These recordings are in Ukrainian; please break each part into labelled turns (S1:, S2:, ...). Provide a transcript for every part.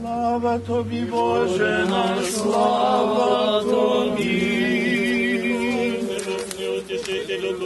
S1: Слава тобі, Боже наш, слава тобі.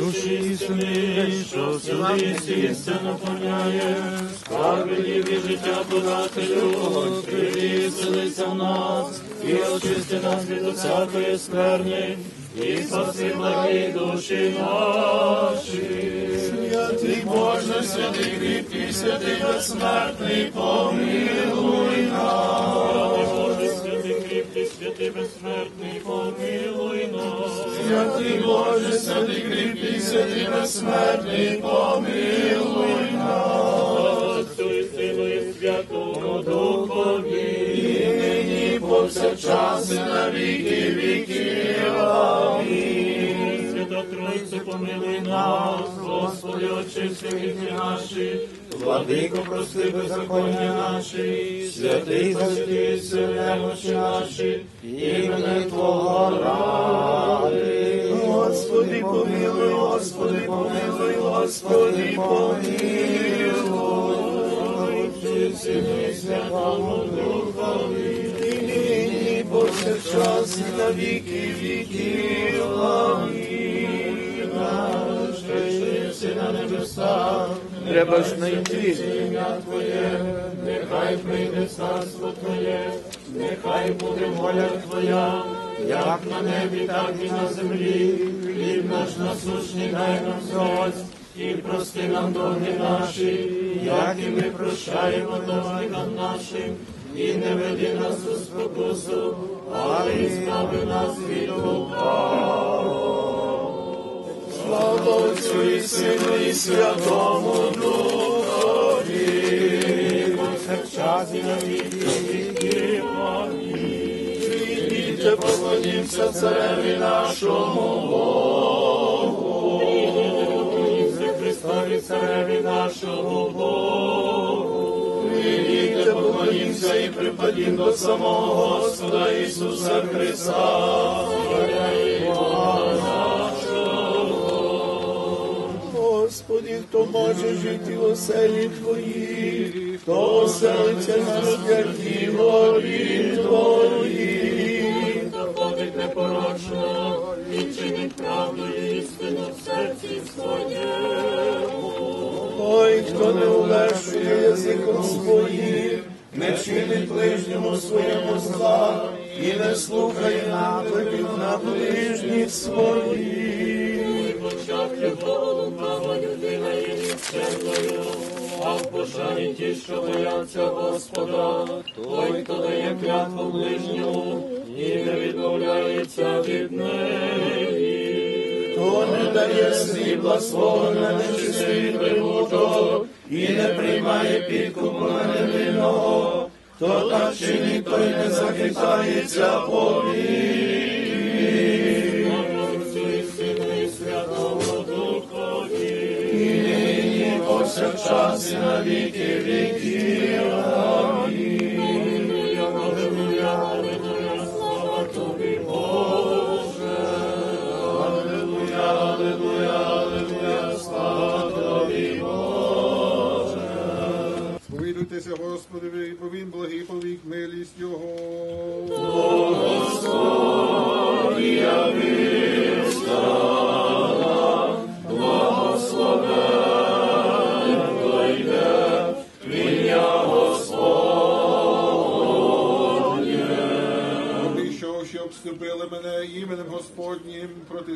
S1: Душі істини, що сили сісся наповняє, скарбів і життя подателю, привіселися в нас, і очисти нас від усякої скверни, і спаси благі душі наші. Святий Боже, святий кріпкий, святий безсмертний, помилуй нас. Боже, святий кріпкий, святий безсмертний, помилуй. Святий Боже, святий кріпкий, святий безсмертний, помилуй нас. Отцю і Сину Святому Духові, і нині повсякчас і на віки віків. Амінь. Свята Тройцю, помилуй нас, Господи, очисти гріхи наші, Владико, прости беззаконня наші, святий застися немощі наші, імени Твого ради. Помилуй, Господи, помилуй, Господи, помилуй. І Святому Духові, і нині повсякчас і на віки віків. Амінь. Наш, що на небесах,
S2: Треба ж знайти.
S1: ім'я Твоє, нехай прийде царство Твоє, нехай буде воля Твоя, як на небі, так і на землі. Насущний дай нам сьогодні, і прости нам долги наші, як і ми прощаємо должникам нашим, і не веди нас у спокусу, але і збави нас від. Слава Отцю і Сину і Святому Духові, повсякчас і на віки. Амінь. Прийдіть, поклонімся цареві нашому Богу. Христові цареві нашому Богу. Прийдіть, поклонімся і припадім до самого Господа Ісуса Христа. Господи, хто може жити в оселі Твоїй, хто оселиться на святій горі ходить непорочно і чинить правду і істину в серці своєму. Той, хто не улешує язиком своїм, не чинить ближньому своєму зла і не слухає накликів на ближніх своїх. Почав його лукавою людина є нікчемною, а в пошані ті, що бояться Господа, той, хто дає клятву ближньому і не відмовляється від неї. Хто не дає срібла свого на нечистий прибуток і не приймає підкупу на невинного, хто так чинить, той не захитається. І нині повсякчас і на віки віків.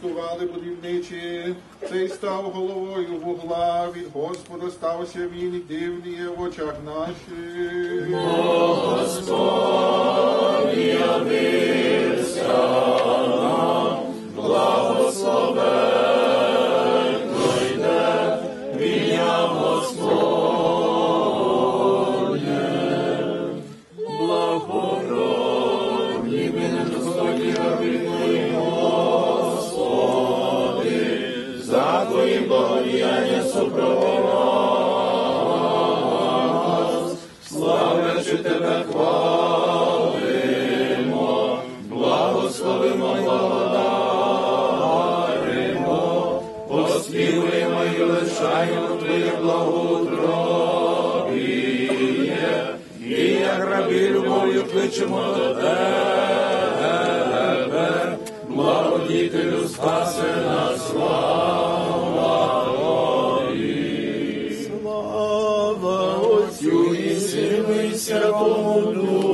S3: знехтували будівничі, цей став головою вугла від Господа стався він і дивний в очах наших.
S1: За Славлячи тебе хвалимо, благословимо, благодаримо, поспівуємо і лишаємо Твоє благоутробіє, і як рабі любов'ю кличемо до тебе, благодітелю спасена слава Сину і Святому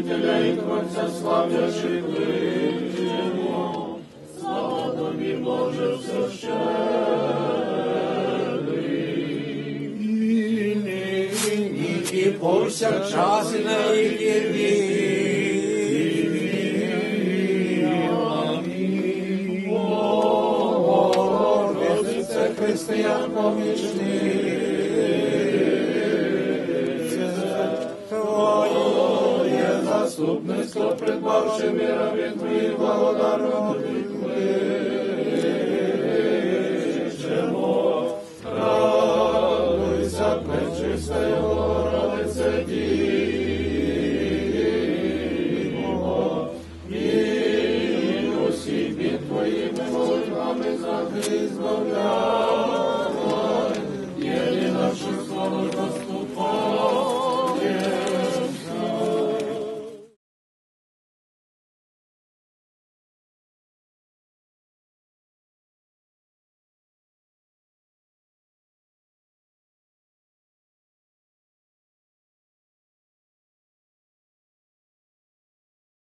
S1: благодітеля і Творця славлячи кличемо. Слава тобі, Боже, все ще. І повсякчас, і на віки. Амінь. Богородице, християн помічниця, заступництво придбавши міра від твоїх благодарного відкличемо.